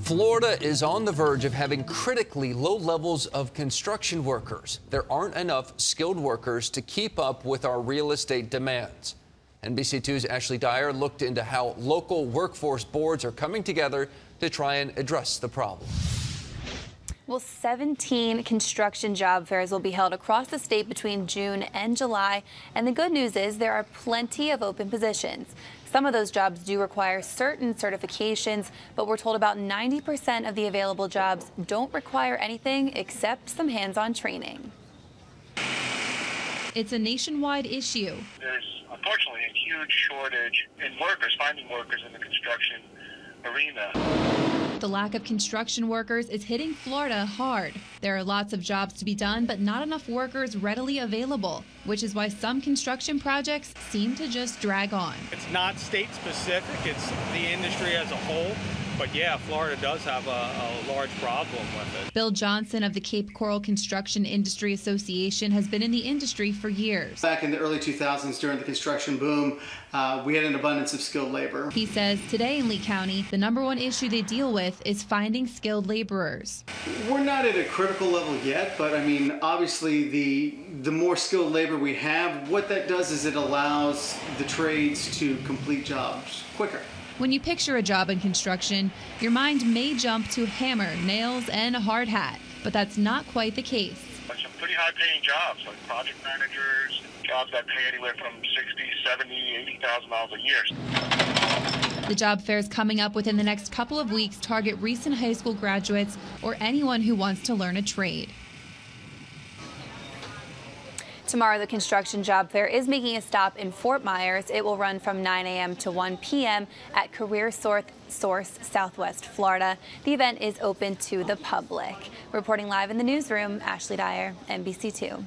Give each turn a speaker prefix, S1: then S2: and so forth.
S1: Florida is on the verge of having critically low levels of construction workers. There aren't enough skilled workers to keep up with our real estate demands. NBC2's Ashley Dyer looked into how local workforce boards are coming together to try and address the problem.
S2: Well, 17 construction job fairs will be held across the state between June and July. And the good news is there are plenty of open positions. Some of those jobs do require certain certifications, but we're told about 90% of the available jobs don't require anything except some hands-on training.
S3: It's a nationwide issue.
S4: There's unfortunately a huge shortage in workers, finding workers in the construction arena.
S3: The lack of construction workers is hitting Florida hard. There are lots of jobs to be done, but not enough workers readily available, which is why some construction projects seem to just drag on.
S5: It's not state specific, it's the industry as a whole. But yeah, Florida does have a, a, large problem with it.
S3: Bill Johnson of the Cape Coral Construction Industry Association has been in the industry for years.
S6: Back in the early 2000s during the construction boom, uh, we had an abundance of skilled labor.
S3: He says today in Lee County, the number one issue they deal with is finding skilled laborers.
S6: We're not at a critical level yet, but I mean, obviously the the more skilled labor we have, what that does is it allows the trades to complete jobs quicker.
S3: When you picture a job in construction, your mind may jump to hammer, nails, and a hard hat, but that's not quite the case.
S4: Some pretty high paying jobs, like project managers, jobs that pay anywhere from 60, 70, 80,000 dollars a year.
S3: The job fairs coming up within the next couple of weeks target recent high school graduates or anyone who wants to learn a trade.
S2: Tomorrow, the construction job fair is making a stop in Fort Myers. It will run from 9 a.m. to 1 p.m. at Career Source, Southwest Florida. The event is open to the public. Reporting live in the newsroom, Ashley Dyer, NBC2.